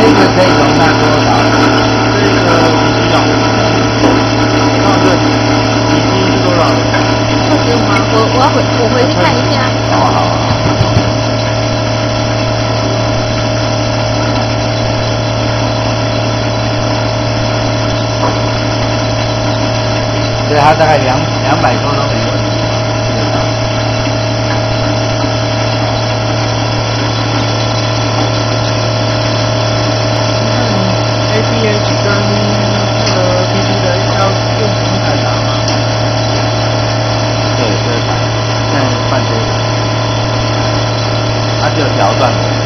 这个可以容纳多少？这个不需要。这个多少？我我要回我回去看一下。好好好。对，他大概两两百多都没。聊断。